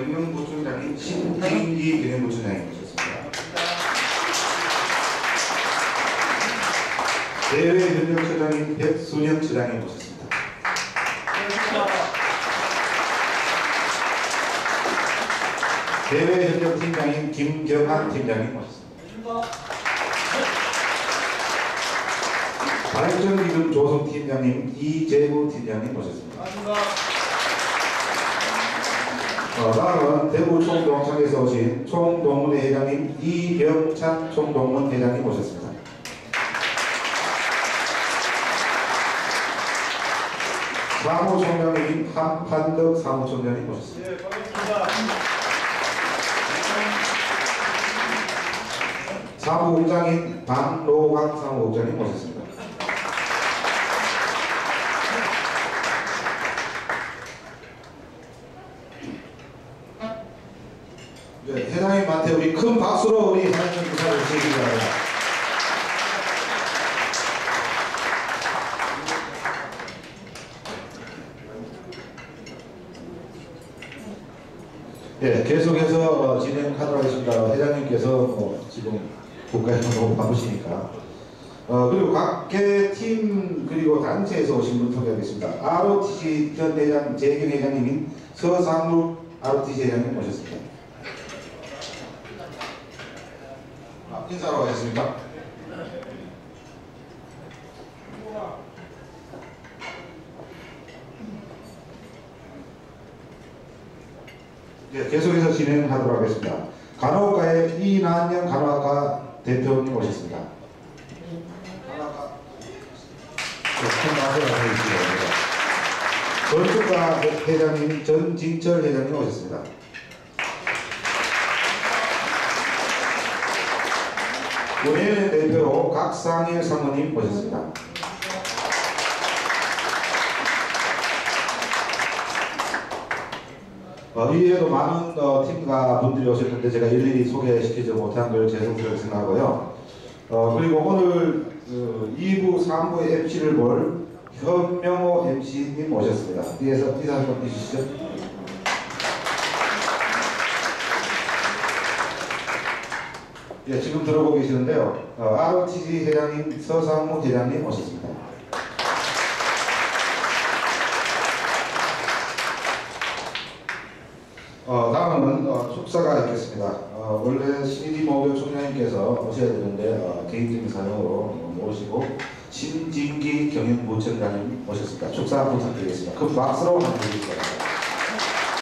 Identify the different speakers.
Speaker 1: 경영부총장님 신진기 경영부총장님 모셨습니다. 대외협력처장님 백순영 처장님 모셨습니다. 대외협력팀장님 김경환 팀장님 모셨습니다. 발전기금 조성 팀장님 이재구 팀장님 모셨습니다. 어, 다음은 대구 총동창에서 오신 총동문회 회장님 이병찬 총동문 회장님 모셨습니다. 사무총장님 한판덕 사무총장님 모셨습니다. 사무국장인 박노광 사무국장님 모셨습니다. 네, 회장님한테 우리 큰 박수로 우리 사장님 인사를 드리기 바랍니다. 예, 계속해서 어, 진행하도록 하겠습니다. 회장님께서 뭐 지금 국가에서 너무 바쁘시니까. 어, 그리고 각계 팀 그리고 단체에서 오신 분 소개하겠습니다. ROTC 전 회장 재경 회장님인 서상루 ROTC 회장님 모셨습니다. 인사로 하겠습니까? 네, 계속해서 진행하도록 하겠습니다. 간호학과의 이난영 간호학과 대표님 모셨습니다. 간호학과 네, 건축가 회장님 전진철 회장님 오셨습니다. 원예 대표로 각상일 사모님 모셨습니다. 어, 이외에도 많은 어, 팀과 분들이 오셨는데 제가 일일이 소개시키지 못한 걸 죄송스럽게 생각하고요. 어, 그리고 오늘 그 2부, 3부 MC를 볼 현명호 MC님 모셨습니다. 뒤에서 인사 한번 해주시죠. 예, 지금 들어보고 계시는데요. 어, ROTG 회장님, 서상무 회장님 모셨습니다. 어, 다음은 어, 축사가 있겠습니다. 어, 원래 신일이 모교 총장님께서 오셔야 되는데 어, 개인적인 사정으로 어, 모시고 신진기 경영부총장님 모셨습니다. 축사 부탁드리겠습니다. 그 박수로 함께 해주시기 바랍니다.